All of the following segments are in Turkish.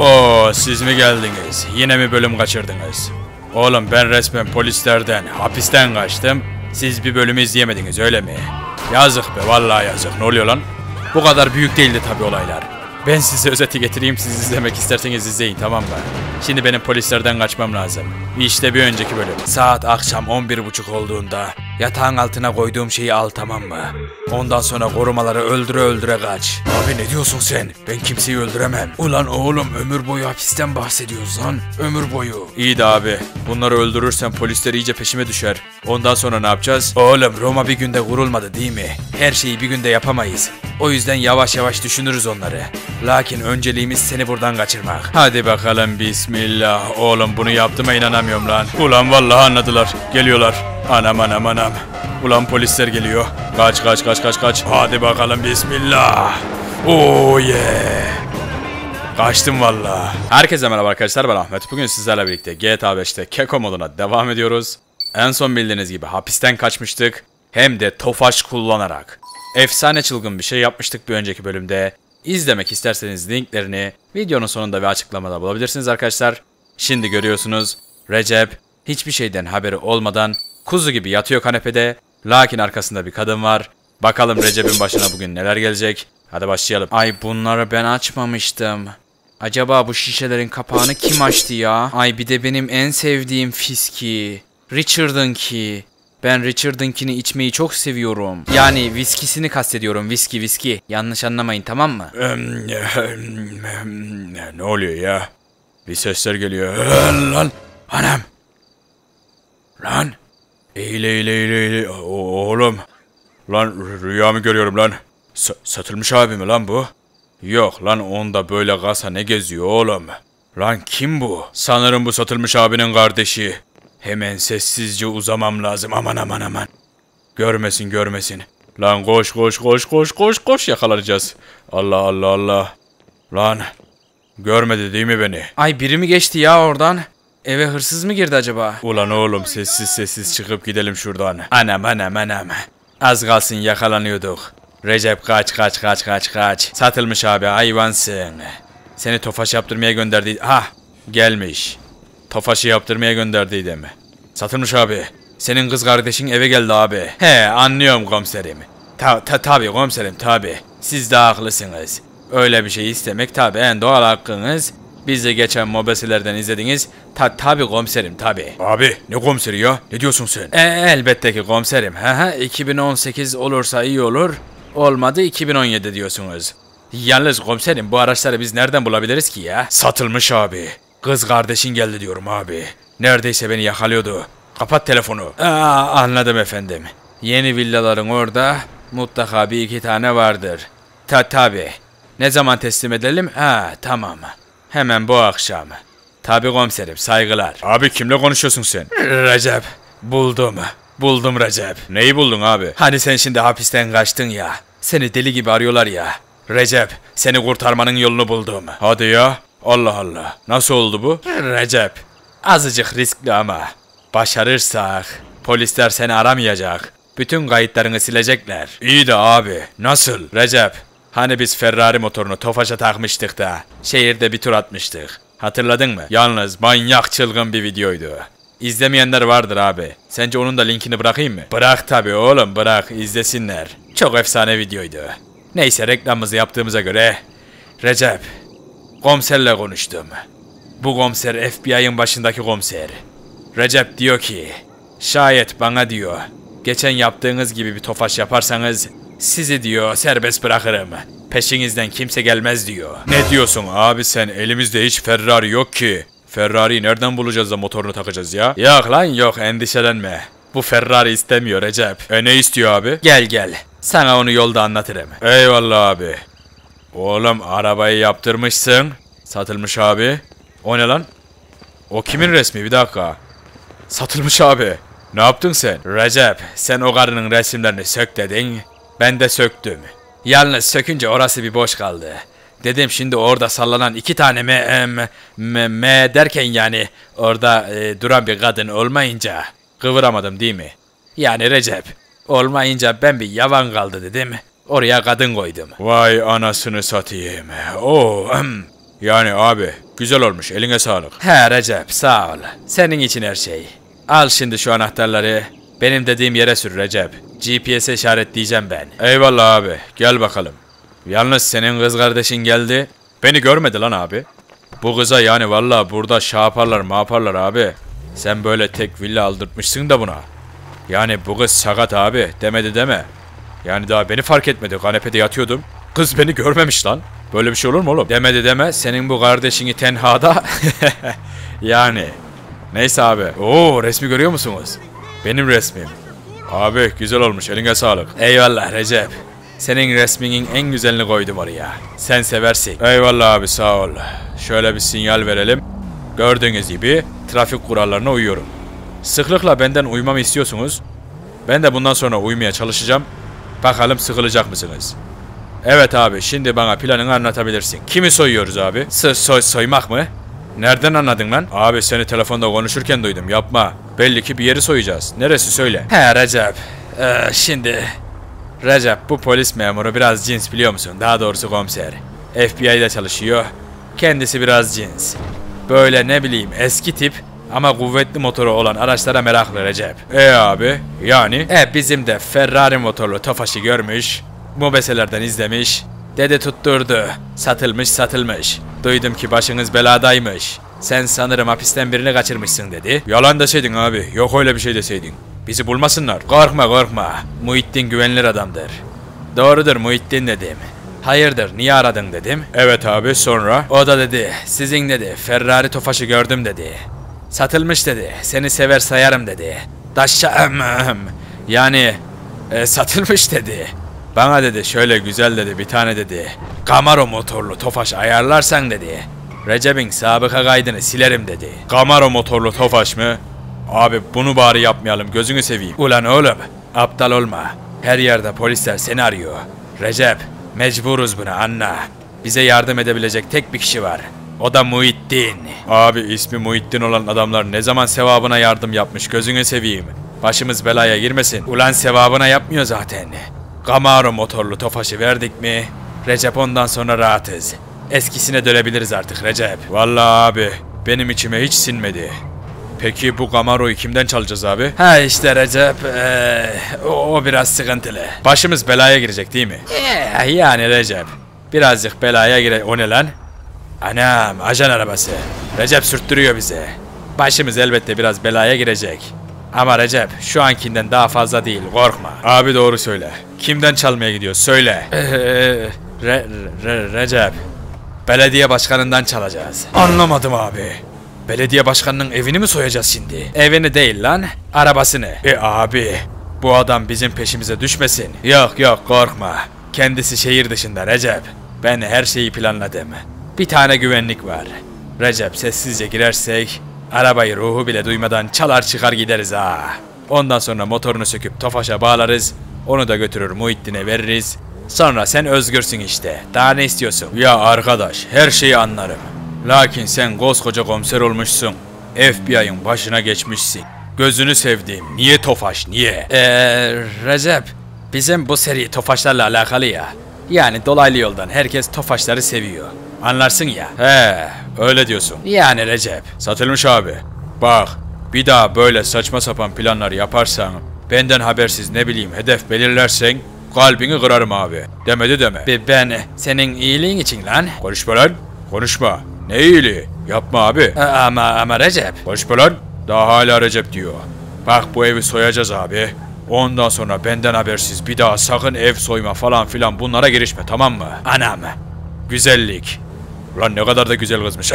Oo siz mi geldiniz? Yine mi bölüm kaçırdınız? Oğlum ben resmen polislerden, hapisten kaçtım. Siz bir bölümü izleyemediniz öyle mi? Yazık be vallahi yazık. Ne oluyor lan? Bu kadar büyük değildi tabii olaylar. Ben size özeti getireyim siz izlemek isterseniz izleyin tamam mı? Şimdi benim polislerden kaçmam lazım. İşte bir önceki bölüm. Saat akşam 11.30 olduğunda yatağın altına koyduğum şeyi al tamam mı? Ondan sonra korumaları öldüre öldüre kaç. Abi ne diyorsun sen? Ben kimseyi öldüremem. Ulan oğlum ömür boyu hapisten bahsediyoruz lan. Ömür boyu. İyi de abi. Bunları öldürürsen polisler iyice peşime düşer. Ondan sonra ne yapacağız? Oğlum Roma bir günde kurulmadı değil mi? Her şeyi bir günde yapamayız. O yüzden yavaş yavaş düşünürüz onları. Lakin önceliğimiz seni buradan kaçırmak. Hadi bakalım bismillah. Oğlum bunu yaptığıma inanamıyorum lan. Ulan vallahi anladılar. Geliyorlar. Anam anam anam. Ulan polisler geliyor. Kaç kaç kaç kaç kaç. Hadi bakalım bismillah. Oh yeah. Kaçtım valla. Herkese merhaba arkadaşlar ben Ahmet. Bugün sizlerle birlikte GTA 5'te Keko moduna devam ediyoruz. En son bildiğiniz gibi hapisten kaçmıştık. Hem de tofaş kullanarak. Efsane çılgın bir şey yapmıştık bir önceki bölümde. İzlemek isterseniz linklerini videonun sonunda ve açıklamada bulabilirsiniz arkadaşlar. Şimdi görüyorsunuz Recep hiçbir şeyden haberi olmadan kuzu gibi yatıyor kanepede. Lakin arkasında bir kadın var. Bakalım Recep'in başına bugün neler gelecek. Hadi başlayalım. Ay bunları ben açmamıştım. Acaba bu şişelerin kapağını kim açtı ya? Ay bir de benim en sevdiğim fiski. Richard'ınki. Ben Richard'ınkini içmeyi çok seviyorum. Yani viskisini kastediyorum. Viski viski. Yanlış anlamayın tamam mı? ne oluyor ya? Bir sesler geliyor. Lan anam. Lan. Eğil eğil eğil eğil. O- oğlum. Lan rü- rüya mı görüyorum lan? Sa- satılmış abi mi lan bu? Yok lan onda böyle kasa ne geziyor oğlum? Lan kim bu? Sanırım bu satılmış abinin kardeşi. Hemen sessizce uzamam lazım aman aman aman. Görmesin görmesin. Lan koş koş koş koş koş koş yakalanacağız. Allah Allah Allah. Lan görmedi değil mi beni? Ay biri mi geçti ya oradan? Eve hırsız mı girdi acaba? Ulan oğlum sessiz sessiz çıkıp gidelim şuradan. Anam anam anam. Az kalsın yakalanıyorduk. Recep kaç kaç kaç kaç kaç. Satılmış abi hayvansın. Seni tofaş yaptırmaya gönderdi. Ha gelmiş. Tofaşı yaptırmaya gönderdiydim. Satılmış abi. Senin kız kardeşin eve geldi abi. He anlıyorum komiserim. Ta, ta tabi komiserim tabi. Siz de haklısınız. Öyle bir şey istemek tabi en doğal hakkınız. Biz de geçen mobeselerden izlediniz. Ta tabi komiserim tabi. Abi ne komiseri ya? Ne diyorsun sen? E, elbette ki komiserim. Ha ha 2018 olursa iyi olur. Olmadı 2017 diyorsunuz. Yalnız komiserim bu araçları biz nereden bulabiliriz ki ya? Satılmış abi. Kız kardeşin geldi diyorum abi. Neredeyse beni yakalıyordu. Kapat telefonu. Aa, anladım efendim. Yeni villaların orada mutlaka bir iki tane vardır. Ta tabi. Ne zaman teslim edelim? Ha tamam. Hemen bu akşam. Tabi komiserim saygılar. Abi kimle konuşuyorsun sen? Recep. Buldum. Buldum Recep. Neyi buldun abi? Hani sen şimdi hapisten kaçtın ya. Seni deli gibi arıyorlar ya. Recep, seni kurtarmanın yolunu buldum. Hadi ya. Allah Allah. Nasıl oldu bu? Recep. Azıcık riskli ama. Başarırsak polisler seni aramayacak. Bütün kayıtlarını silecekler. İyi de abi. Nasıl? Recep. Hani biz Ferrari motorunu Tofaş'a takmıştık da şehirde bir tur atmıştık. Hatırladın mı? Yalnız manyak çılgın bir videoydu. İzlemeyenler vardır abi. Sence onun da linkini bırakayım mı? Bırak tabi oğlum bırak izlesinler. Çok efsane videoydu. Neyse reklamımızı yaptığımıza göre Recep komiserle konuştum. Bu komiser FBI'ın başındaki komiser. Recep diyor ki şayet bana diyor geçen yaptığınız gibi bir tofaş yaparsanız sizi diyor serbest bırakırım. Peşinizden kimse gelmez diyor. Ne diyorsun abi sen elimizde hiç Ferrari yok ki. Ferrari'yi nereden bulacağız da motorunu takacağız ya? Yok lan yok endişelenme. Bu Ferrari istemiyor Recep. E ne istiyor abi? Gel gel. Sana onu yolda anlatırım. Eyvallah abi. Oğlum arabayı yaptırmışsın. Satılmış abi. O ne lan? O kimin resmi bir dakika. Satılmış abi. Ne yaptın sen? Recep sen o karının resimlerini sök dedin. Ben de söktüm. Yalnız sökünce orası bir boş kaldı. Dedim şimdi orada sallanan iki tane me, em, me, me derken yani orada e, duran bir kadın olmayınca kıvıramadım değil mi? Yani Recep olmayınca ben bir yavan kaldı dedim. Oraya kadın koydum. Vay anasını satayım. Oo. Yani abi güzel olmuş eline sağlık. He Recep sağ ol. Senin için her şey. Al şimdi şu anahtarları. Benim dediğim yere sür Recep. GPS'e işaretleyeceğim ben. Eyvallah abi gel bakalım. Yalnız senin kız kardeşin geldi. Beni görmedi lan abi. Bu kıza yani vallahi burada şey yaparlar mı yaparlar abi. Sen böyle tek villa aldırtmışsın da buna. Yani bu kız sakat abi demedi deme. Yani daha beni fark etmedi kanepede yatıyordum. Kız beni görmemiş lan. Böyle bir şey olur mu oğlum? Demedi deme senin bu kardeşini tenhada. yani. Neyse abi. Oo resmi görüyor musunuz? Benim resmim. Abi güzel olmuş eline sağlık. Eyvallah Recep. Senin resminin en güzelini koydum oraya. Sen seversin. Eyvallah abi sağ ol. Şöyle bir sinyal verelim. Gördüğünüz gibi trafik kurallarına uyuyorum. Sıklıkla benden uymamı istiyorsunuz. Ben de bundan sonra uymaya çalışacağım. Bakalım sıkılacak mısınız? Evet abi şimdi bana planını anlatabilirsin. Kimi soyuyoruz abi? So- soy soymak mı? Nereden anladın lan? Abi seni telefonda konuşurken duydum yapma. Belli ki bir yeri soyacağız. Neresi söyle. He Recep. Ee, şimdi... Recep bu polis memuru biraz cins biliyor musun? Daha doğrusu komiser. FBI'de çalışıyor. Kendisi biraz cins. Böyle ne bileyim eski tip ama kuvvetli motoru olan araçlara meraklı Recep. E abi yani? E bizim de Ferrari motorlu Tofaş'ı görmüş, mobeselerden izlemiş, dede tutturdu, satılmış satılmış. Duydum ki başınız beladaymış. Sen sanırım hapisten birini kaçırmışsın dedi. Yalan deseydin abi. Yok öyle bir şey deseydin. Bizi bulmasınlar. Korkma korkma. Muhittin güvenilir adamdır. Doğrudur Muhittin dedim. Hayırdır niye aradın dedim. Evet abi sonra? O da dedi sizin dedi Ferrari Tofaş'ı gördüm dedi. Satılmış dedi seni sever sayarım dedi. Daşa yani e, satılmış dedi. Bana dedi şöyle güzel dedi bir tane dedi. Camaro motorlu Tofaş ayarlarsan dedi. Recep'in sabıka kaydını silerim dedi. Camaro motorlu Tofaş mı? Abi bunu bari yapmayalım gözünü seveyim. Ulan oğlum aptal olma. Her yerde polisler seni arıyor. Recep mecburuz buna anla. Bize yardım edebilecek tek bir kişi var. O da Muhittin. Abi ismi Muhittin olan adamlar ne zaman sevabına yardım yapmış gözünü seveyim. Başımız belaya girmesin. Ulan sevabına yapmıyor zaten. Camaro motorlu Tofaş'ı verdik mi? Recep ondan sonra rahatız. Eskisine dönebiliriz artık Recep. Vallahi abi benim içime hiç sinmedi. Peki bu Camaro'yu kimden çalacağız abi? Ha işte Recep, eee, o, o biraz sıkıntılı. Başımız belaya girecek değil mi? Eh, yani Recep, birazcık belaya gire... O ne lan? Anam, ajan arabası. Recep sürttürüyor bize. Başımız elbette biraz belaya girecek. Ama Recep, şu ankinden daha fazla değil, korkma. Abi doğru söyle. Kimden çalmaya gidiyor söyle. Re- Re- Recep, belediye başkanından çalacağız. Anlamadım abi. Belediye başkanının evini mi soyacağız şimdi? Evini değil lan, arabasını. E abi bu adam bizim peşimize düşmesin. Yok yok korkma. Kendisi şehir dışında Recep. Ben her şeyi planladım. Bir tane güvenlik var. Recep sessizce girersek arabayı ruhu bile duymadan çalar çıkar gideriz ha. Ondan sonra motorunu söküp Tofaş'a bağlarız. Onu da götürür Muhittin'e veririz. Sonra sen özgürsün işte. Daha ne istiyorsun? Ya arkadaş her şeyi anlarım. Lakin sen koskoca komiser olmuşsun. FBI'ın başına geçmişsin. Gözünü sevdiğim. Niye Tofaş niye? Eee Recep bizim bu seri Tofaşlarla alakalı ya. Yani dolaylı yoldan herkes Tofaşları seviyor. Anlarsın ya. He öyle diyorsun. Yani Recep. Satılmış abi. Bak bir daha böyle saçma sapan planlar yaparsan benden habersiz ne bileyim hedef belirlersen kalbini kırarım abi. Demedi deme. Be- Ben senin iyiliğin için lan. Konuşma lan. Konuşma. Ne iyiliği? Yapma abi. A- Ama ama Recep. Konuşma lan. Daha hala Recep diyor. Bak bu evi soyacağız abi. Ondan sonra benden habersiz bir daha sakın ev soyma falan filan bunlara girişme tamam mı? Anam. Güzellik. Lan ne kadar da güzel kızmış.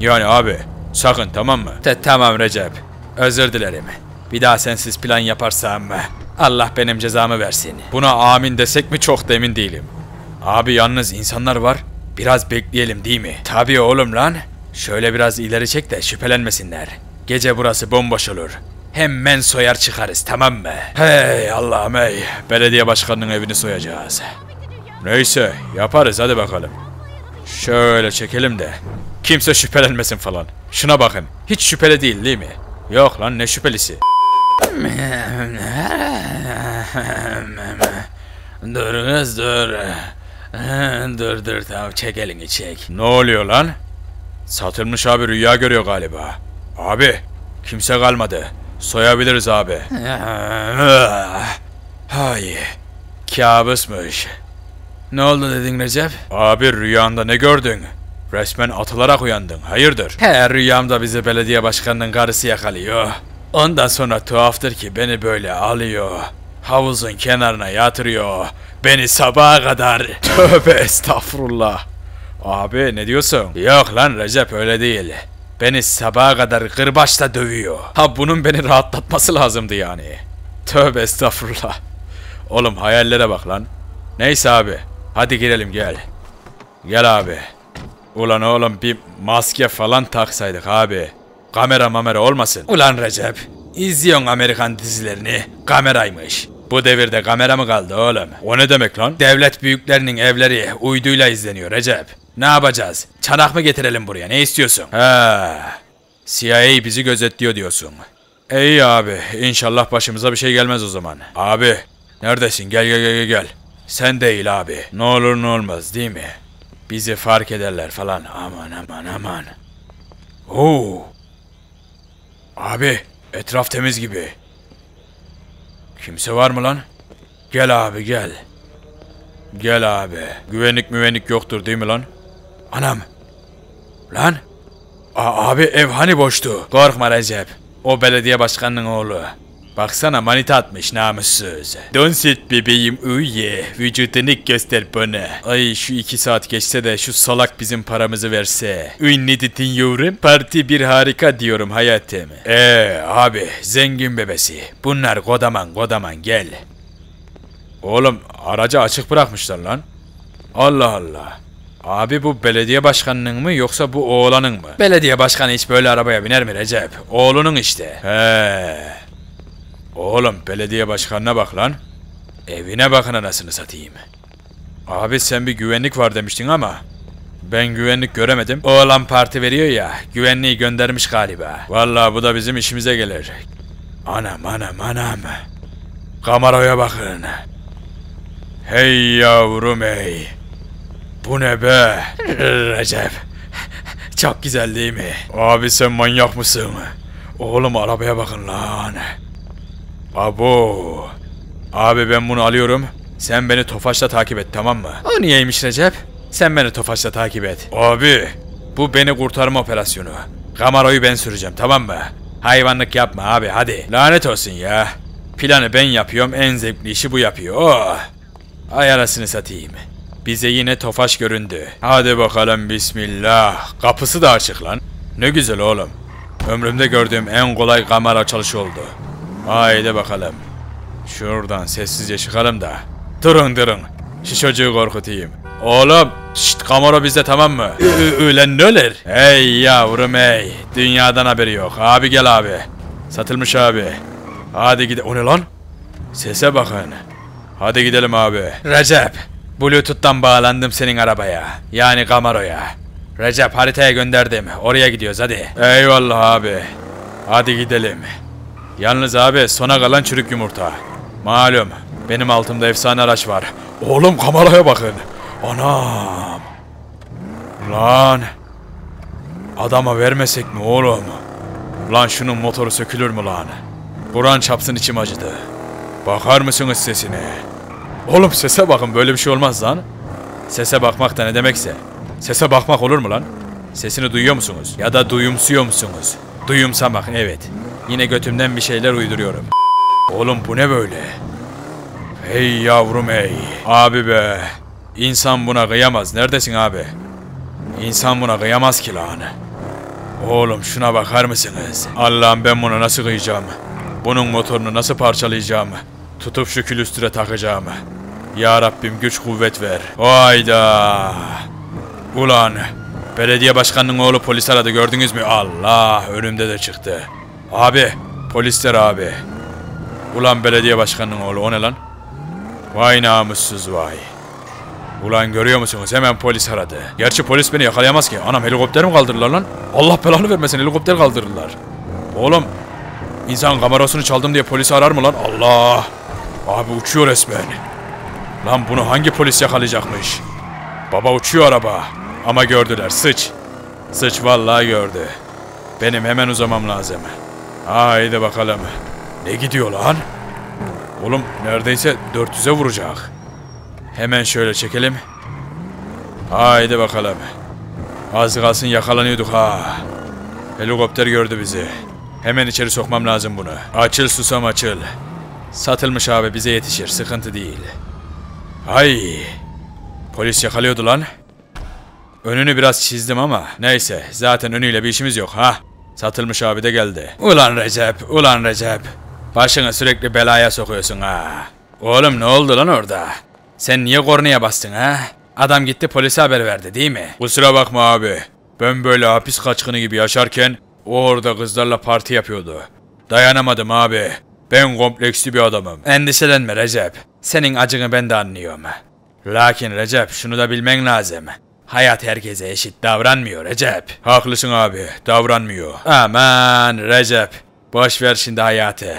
Yani abi sakın tamam mı? Te- tamam Recep. Özür dilerim. Bir daha sensiz plan yaparsam Allah benim cezamı versin. Buna amin desek mi çok da emin değilim. Abi yalnız insanlar var. Biraz bekleyelim değil mi? Tabii oğlum lan. Şöyle biraz ileri çek de şüphelenmesinler. Gece burası bomboş olur. Hemen soyar çıkarız tamam mı? Hey Allah'ım hey. Belediye başkanının evini soyacağız. Neyse yaparız hadi bakalım. Şöyle çekelim de. Kimse şüphelenmesin falan. Şuna bakın. Hiç şüpheli değil değil mi? Yok lan ne şüphelisi. Dur kız dur. dur dur tamam çek elini çek. Ne oluyor lan? Satılmış abi rüya görüyor galiba. Abi kimse kalmadı. Soyabiliriz abi. Hay. Kabusmuş. Ne oldu dedin Recep? Abi rüyanda ne gördün? Resmen atılarak uyandın. Hayırdır? Her rüyamda bizi belediye başkanının karısı yakalıyor. Ondan sonra tuhaftır ki beni böyle alıyor. Havuzun kenarına yatırıyor. Beni sabaha kadar... Tövbe estağfurullah. Abi ne diyorsun? Yok lan Recep öyle değil. Beni sabaha kadar kırbaçla dövüyor. Ha bunun beni rahatlatması lazımdı yani. Tövbe estağfurullah. Oğlum hayallere bak lan. Neyse abi. Hadi girelim gel. Gel abi. Ulan oğlum bir maske falan taksaydık abi. Kamera mamera olmasın. Ulan Recep, izliyorsun Amerikan dizilerini. Kameraymış. Bu devirde kamera mı kaldı oğlum? O ne demek lan? Devlet büyüklerinin evleri uyduyla izleniyor Recep. Ne yapacağız? Çanak mı getirelim buraya? Ne istiyorsun? He. CIA bizi gözetliyor diyorsun. İyi abi. İnşallah başımıza bir şey gelmez o zaman. Abi. Neredesin? Gel gel gel gel. Sen değil abi. Ne olur ne olmaz değil mi? Bizi fark ederler falan. Aman aman aman. Oo. Abi. Etraf temiz gibi. Kimse var mı lan? Gel abi gel. Gel abi. Güvenlik müvenlik yoktur değil mi lan? Anam. Lan. A- abi ev hani boştu? Korkma Recep. O belediye başkanının oğlu. Baksana manita atmış namussuz. Donsit bebeğim uye. Vücudunu göster bana. Ay şu iki saat geçse de şu salak bizim paramızı verse. Uy ne dedin yavrum? Parti bir harika diyorum hayatım. Ee abi zengin bebesi. Bunlar kodaman kodaman gel. Oğlum aracı açık bırakmışlar lan. Allah Allah. Abi bu belediye başkanının mı yoksa bu oğlanın mı? Belediye başkanı hiç böyle arabaya biner mi Recep? Oğlunun işte. He. Oğlum belediye başkanına bak lan. Evine bakın anasını satayım. Abi sen bir güvenlik var demiştin ama ben güvenlik göremedim. Oğlan parti veriyor ya, güvenliği göndermiş galiba. Vallahi bu da bizim işimize gelir. Anam anam anam. Kameraya bakın. Hey yavrum hey. Bu ne be? Recep, çok güzel değil mi? Abi sen manyak mısın? Oğlum arabaya bakın lan. Abo. Abi ben bunu alıyorum. Sen beni Tofaş'la takip et tamam mı? O niyeymiş Recep? Sen beni Tofaş'la takip et. Abi bu beni kurtarma operasyonu. Kamaroyu ben süreceğim tamam mı? Hayvanlık yapma abi hadi. Lanet olsun ya. Planı ben yapıyorum en zevkli işi bu yapıyor. Oh. Ay arasını satayım. Bize yine Tofaş göründü. Hadi bakalım bismillah. Kapısı da açık lan. Ne güzel oğlum. Ömrümde gördüğüm en kolay kamera açılışı oldu. Haydi bakalım. Şuradan sessizce çıkalım da. Durun durun. Şu çocuğu korkutayım. Oğlum, şşt kamera bizde tamam mı? Ölen ne olur? Hey yavrum hey. Dünyadan haberi yok. Abi gel abi. Satılmış abi. Hadi gide... O ne lan? Sese bakın. Hadi gidelim abi. Recep, Bluetooth'tan bağlandım senin arabaya. Yani kameroya. Recep haritaya gönderdim. Oraya gidiyoruz hadi. Eyvallah abi. Hadi gidelim. Yalnız abi sona kalan çürük yumurta. Malum benim altımda efsane araç var. Oğlum kameraya bakın. Anam. Lan. Adama vermesek mi oğlum? Lan şunun motoru sökülür mü lan? Kur'an çapsın içim acıdı. Bakar mısınız sesine? Oğlum sese bakın böyle bir şey olmaz lan. Sese bakmak da ne demekse. Sese bakmak olur mu lan? Sesini duyuyor musunuz? Ya da duyumsuyor musunuz? Duyumsamak evet. Yine götümden bir şeyler uyduruyorum. Oğlum bu ne böyle? Hey yavrum hey. Abi be. İnsan buna kıyamaz. Neredesin abi? İnsan buna kıyamaz ki lan. Oğlum şuna bakar mısınız? Allah'ım ben bunu nasıl kıyacağım? Bunun motorunu nasıl parçalayacağım? Tutup şu külüstüre takacağım. Ya Rabbim güç kuvvet ver. Hayda. Ulan belediye başkanının oğlu polis aradı gördünüz mü? Allah önümde de çıktı. Abi polisler abi. Ulan belediye başkanının oğlu o ne lan? Vay namussuz vay. Ulan görüyor musunuz hemen polis aradı. Gerçi polis beni yakalayamaz ki. Anam helikopter mi kaldırırlar lan? Allah belanı vermesin helikopter kaldırırlar. Oğlum insan kamerasını çaldım diye polisi arar mı lan? Allah. Abi uçuyor resmen. Lan bunu hangi polis yakalayacakmış? Baba uçuyor araba. Ama gördüler sıç. Sıç vallahi gördü. Benim hemen uzamam lazım. Haydi bakalım. Ne gidiyor lan? Oğlum neredeyse 400'e vuracak. Hemen şöyle çekelim. Haydi bakalım. Az kalsın yakalanıyorduk ha. Helikopter gördü bizi. Hemen içeri sokmam lazım bunu. Açıl susam açıl. Satılmış abi bize yetişir sıkıntı değil. Ay. Polis yakalıyordu lan. Önünü biraz çizdim ama neyse zaten önüyle bir işimiz yok ha. Satılmış abi de geldi. Ulan Recep, ulan Recep. Başını sürekli belaya sokuyorsun ha. Oğlum ne oldu lan orada? Sen niye kornaya bastın ha? Adam gitti polise haber verdi değil mi? Kusura bakma abi. Ben böyle hapis kaçkını gibi yaşarken o orada kızlarla parti yapıyordu. Dayanamadım abi. Ben kompleksli bir adamım. Endişelenme Recep. Senin acını ben de anlıyorum. Lakin Recep şunu da bilmen lazım. Hayat herkese eşit davranmıyor Recep. Haklısın abi, davranmıyor. Aman Recep, boş ver şimdi hayatı.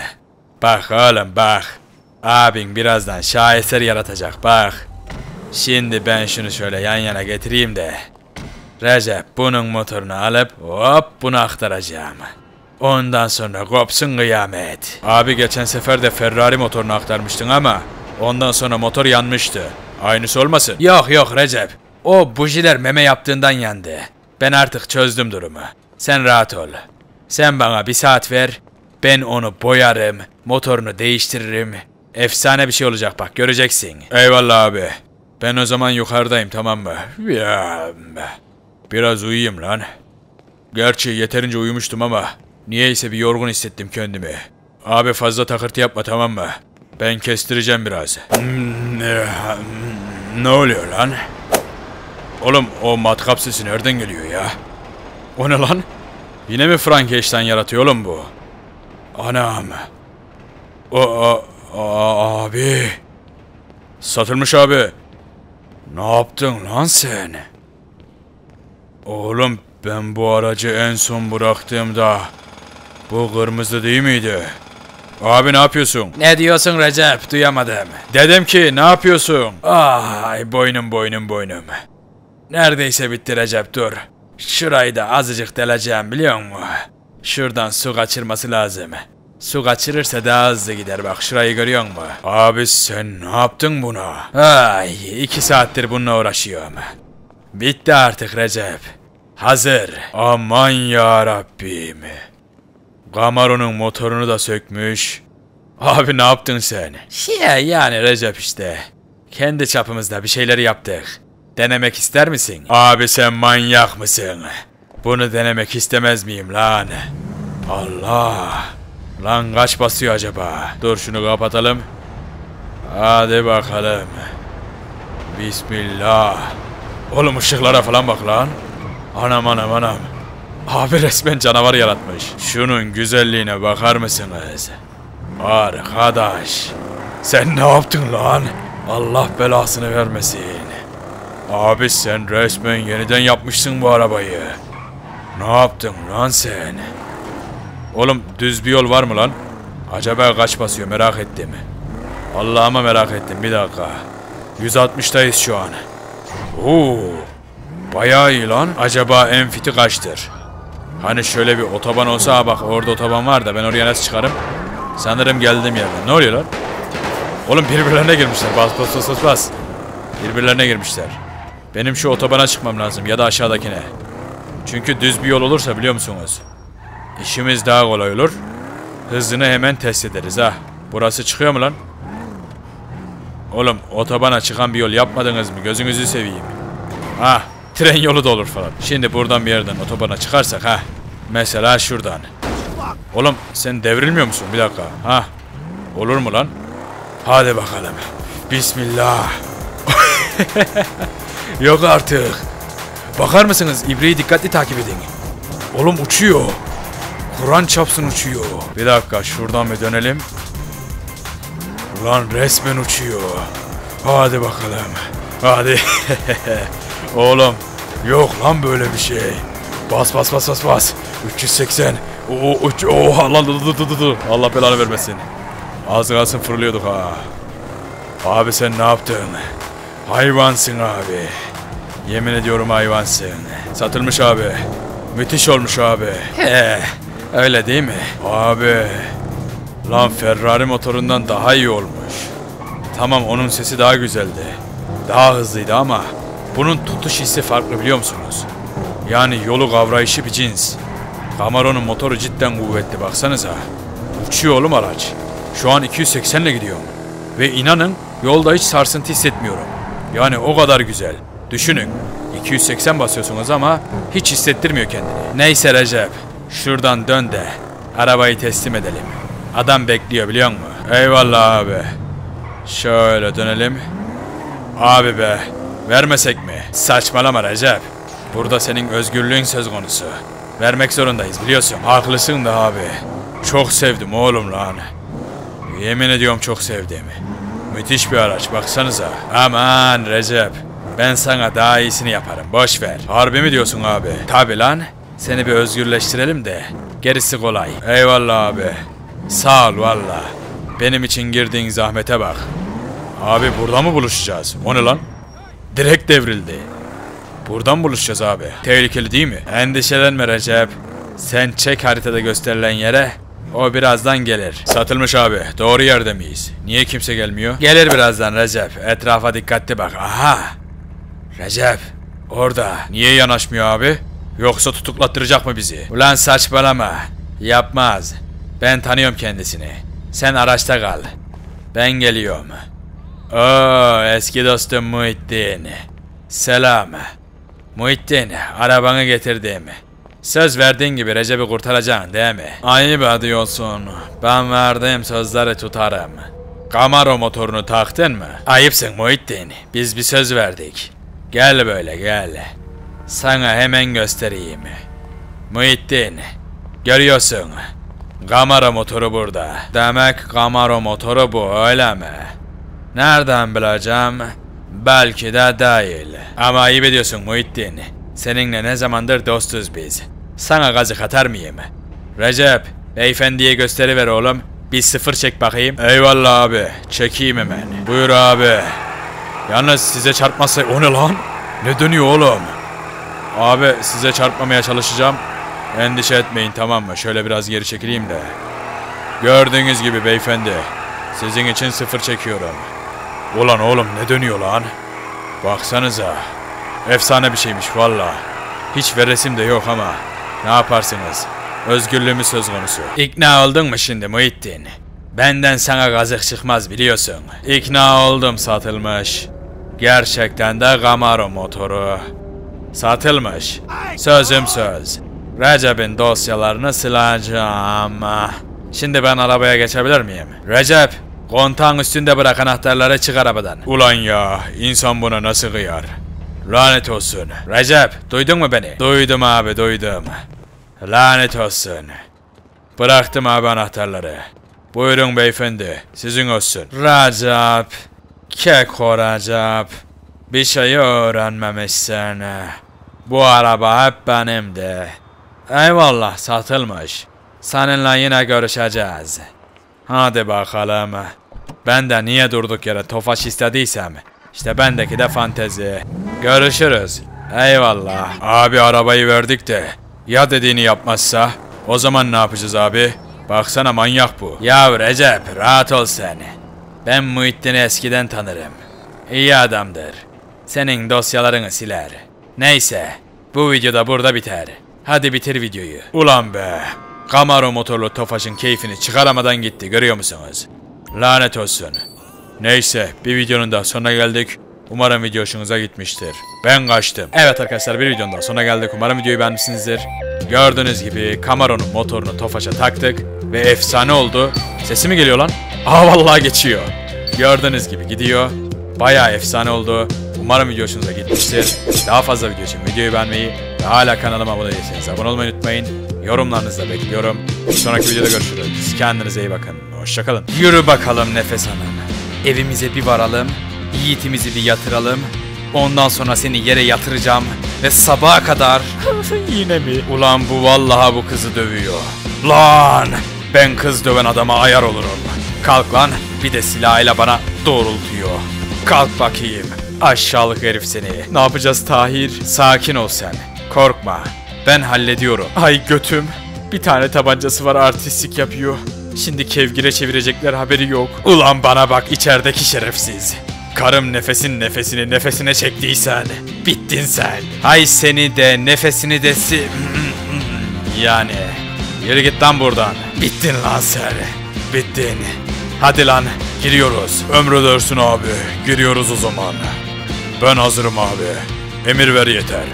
Bak oğlum bak. Abin birazdan şaheser yaratacak bak. Şimdi ben şunu şöyle yan yana getireyim de. Recep bunun motorunu alıp hop bunu aktaracağım. Ondan sonra kopsun kıyamet. Abi geçen sefer de Ferrari motorunu aktarmıştın ama ondan sonra motor yanmıştı. Aynısı olmasın? Yok yok Recep. O bujiler meme yaptığından yandı. Ben artık çözdüm durumu. Sen rahat ol. Sen bana bir saat ver. Ben onu boyarım. Motorunu değiştiririm. Efsane bir şey olacak bak göreceksin. Eyvallah abi. Ben o zaman yukarıdayım tamam mı? Ya, biraz uyuyayım lan. Gerçi yeterince uyumuştum ama niyeyse bir yorgun hissettim kendimi. Abi fazla takırtı yapma tamam mı? Ben kestireceğim biraz. Hmm, hmm, Ne oluyor lan? Oğlum o matkap sesi nereden geliyor ya? O ne lan? Yine mi Frankenstein yaratıyor oğlum bu? Anam. O, o, o- abi. Satılmış abi. Ne yaptın lan sen? Oğlum ben bu aracı en son bıraktığımda bu kırmızı değil miydi? Abi ne yapıyorsun? Ne diyorsun Recep? Duyamadım. Dedim ki ne yapıyorsun? Ay boynum boynum boynum. Neredeyse bitti Recep dur. Şurayı da azıcık deleceğim biliyor musun? Şuradan su kaçırması lazım. Su kaçırırsa daha hızlı gider bak şurayı görüyor musun? Abi sen ne yaptın buna? Ay iki saattir bununla uğraşıyorum. Bitti artık Recep. Hazır. Aman ya Rabbim. Camaro'nun motorunu da sökmüş. Abi ne yaptın sen? Şey yani Recep işte. Kendi çapımızda bir şeyleri yaptık. Denemek ister misin? Abi sen manyak mısın? Bunu denemek istemez miyim lan? Allah. Lan kaç basıyor acaba? Dur şunu kapatalım. Hadi bakalım. Bismillah. Oğlum ışıklara falan bak lan. Anam anam anam. Abi resmen canavar yaratmış. Şunun güzelliğine bakar mısınız? Arkadaş. Sen ne yaptın lan? Allah belasını vermesin. Abi sen resmen yeniden yapmışsın bu arabayı. Ne yaptın lan sen? Oğlum düz bir yol var mı lan? Acaba kaç basıyor merak ettim. Allah'ıma merak ettim bir dakika. 160'tayız şu an. Oo, bayağı iyi lan. Acaba en fiti kaçtır? Hani şöyle bir otoban olsa bak orada otoban var da ben oraya nasıl çıkarım? Sanırım geldim yerden. Ne oluyor lan? Oğlum birbirlerine girmişler. Bas bas bas bas bas. Birbirlerine girmişler. Benim şu otobana çıkmam lazım ya da aşağıdakine. Çünkü düz bir yol olursa biliyor musunuz? İşimiz daha kolay olur. Hızını hemen test ederiz ha. Burası çıkıyor mu lan? Oğlum otobana çıkan bir yol yapmadınız mı? Gözünüzü seveyim. Ha, tren yolu da olur falan. Şimdi buradan bir yerden otobana çıkarsak ha. Mesela şuradan. Oğlum sen devrilmiyor musun? Bir dakika. Ha. Olur mu lan? Hadi bakalım. Bismillah. Yok artık. Bakar mısınız? İbreyi dikkatli takip edin. Oğlum uçuyor. Kur'an çapsın uçuyor. Bir dakika şuradan bir dönelim. Ulan resmen uçuyor. Hadi bakalım. Hadi. Oğlum yok lan böyle bir şey. Bas bas bas bas bas. 380. Oo, uç, dı dı. Allah belanı vermesin. Az kalsın fırlıyorduk ha. Abi sen ne yaptın? Hayvansın abi. Yemin ediyorum hayvansın. Satılmış abi. Müthiş olmuş abi. He, öyle değil mi? Abi. Lan Ferrari motorundan daha iyi olmuş. Tamam onun sesi daha güzeldi. Daha hızlıydı ama bunun tutuş hissi farklı biliyor musunuz? Yani yolu kavrayışı bir cins. Camaro'nun motoru cidden kuvvetli baksanıza. Uçuyor oğlum araç. Şu an 280 ile gidiyorum. Ve inanın yolda hiç sarsıntı hissetmiyorum. Yani o kadar güzel. Düşünün. 280 basıyorsunuz ama hiç hissettirmiyor kendini. Neyse Recep, şuradan dön de arabayı teslim edelim. Adam bekliyor biliyor musun? Eyvallah abi. Şöyle dönelim. Abi be, vermesek mi? Saçmalama Recep. Burada senin özgürlüğün söz konusu. Vermek zorundayız biliyorsun. Haklısın da abi. Çok sevdim oğlum lan. Yemin ediyorum çok sevdim. Müthiş bir araç baksanıza. Aman Recep, ben sana daha iyisini yaparım. Boş ver. Harbi mi diyorsun abi? Tabi lan. Seni bir özgürleştirelim de gerisi kolay. Eyvallah abi. Sağ ol valla. Benim için girdiğin zahmete bak. Abi burada mı buluşacağız? O ne lan? Direkt devrildi. Buradan buluşacağız abi. Tehlikeli değil mi? Endişelenme Recep. Sen çek haritada gösterilen yere. O birazdan gelir. Satılmış abi. Doğru yerde miyiz? Niye kimse gelmiyor? Gelir birazdan Recep. Etrafa dikkatli bak. Aha. Recep. Orada. Niye yanaşmıyor abi? Yoksa tutuklattıracak mı bizi? Ulan saçmalama. Yapmaz. Ben tanıyorum kendisini. Sen araçta kal. Ben geliyorum. Oo eski dostum Muhittin. Selam. Muhittin arabanı getirdim. Söz verdiğin gibi Recep'i kurtaracaksın değil mi? Ayıp ediyorsun. Ben verdiğim sözleri tutarım. Camaro motorunu taktın mı? Ayıpsın Muhittin. Biz bir söz verdik. Gel böyle gel. Sana hemen göstereyim. Muhittin. Görüyorsun. Camaro motoru burada. Demek Camaro motoru bu öyle mi? Nereden bileceğim? Belki de değil. Ama ayıp ediyorsun Muhittin. Seninle ne zamandır dostuz biz. Sana gazı atar mıyım? Recep, beyefendiye gösteri ver oğlum. Bir sıfır çek bakayım. Eyvallah abi. Çekeyim hemen. Buyur abi. Yalnız size çarpmazsa... O ne lan? Ne dönüyor oğlum? Abi size çarpmamaya çalışacağım. Endişe etmeyin tamam mı? Şöyle biraz geri çekileyim de. Gördüğünüz gibi beyefendi. Sizin için sıfır çekiyorum. Ulan oğlum ne dönüyor lan? Baksanıza. Efsane bir şeymiş valla. Hiç veresim de yok ama. Ne yaparsınız? Özgürlüğümüz söz konusu. İkna oldun mu şimdi Muhittin? Benden sana gazık çıkmaz biliyorsun. İkna oldum satılmış. Gerçekten de Camaro motoru. Satılmış. Sözüm söz. Recep'in dosyalarını sileceğim. Şimdi ben arabaya geçebilir miyim? Recep, kontağın üstünde bırak anahtarları çık arabadan. Ulan ya insan buna nasıl kıyar? Lanet olsun. Recep, duydun mu beni? Duydum abi, duydum. Lanet olsun. Bıraktım abi anahtarları. Buyurun beyefendi sizin olsun. Recep, keko Recep. Bir şey öğrenmemişsin. Bu araba hep benimdi. Eyvallah satılmış. Seninle yine görüşeceğiz. Hadi bakalım. Ben de niye durduk yere tofaş istediysem. İşte bendeki de fantezi. Görüşürüz. Eyvallah. Abi arabayı verdik de ya dediğini yapmazsa o zaman ne yapacağız abi? Baksana manyak bu. Ya Recep rahat ol sen. Ben Muhittin'i eskiden tanırım. İyi adamdır. Senin dosyalarını siler. Neyse bu video da burada biter. Hadi bitir videoyu. Ulan be. Camaro motorlu Tofaş'ın keyfini çıkaramadan gitti görüyor musunuz? Lanet olsun. Neyse bir videonun da sonuna geldik. Umarım video hoşunuza gitmiştir. Ben kaçtım. Evet arkadaşlar bir videonun daha sonuna geldik. Umarım videoyu beğenmişsinizdir. Gördüğünüz gibi Camaro'nun motorunu Tofaş'a taktık. Ve efsane oldu. Sesi mi geliyor lan? Aa vallahi geçiyor. Gördüğünüz gibi gidiyor. Bayağı efsane oldu. Umarım video hoşunuza gitmiştir. Daha fazla video için videoyu beğenmeyi ve hala kanalıma abone değilseniz abone olmayı unutmayın. Yorumlarınızı da bekliyorum. Bir sonraki videoda görüşürüz. Kendinize iyi bakın. Hoşçakalın. Yürü bakalım Nefes Hanım. Evimize bir varalım. Yiğitimizi bir yatıralım. Ondan sonra seni yere yatıracağım. Ve sabaha kadar... Yine mi? Ulan bu vallahi bu kızı dövüyor. Lan! Ben kız döven adama ayar olurum. Kalk lan bir de silahıyla bana doğrultuyor. Kalk bakayım. Aşağılık herif seni. Ne yapacağız Tahir? Sakin ol sen. Korkma. Ben hallediyorum. Ay götüm. Bir tane tabancası var artistlik yapıyor. Şimdi kevgire çevirecekler haberi yok. Ulan bana bak içerideki şerefsiz. Karım nefesin nefesini nefesine çektiysen bittin sen. Ay seni de nefesini de si... yani. Yürü git lan buradan. Bittin lan sen. Bittin. Hadi lan giriyoruz. Emredersin abi. Giriyoruz o zaman. Ben hazırım abi. Emir ver yeter.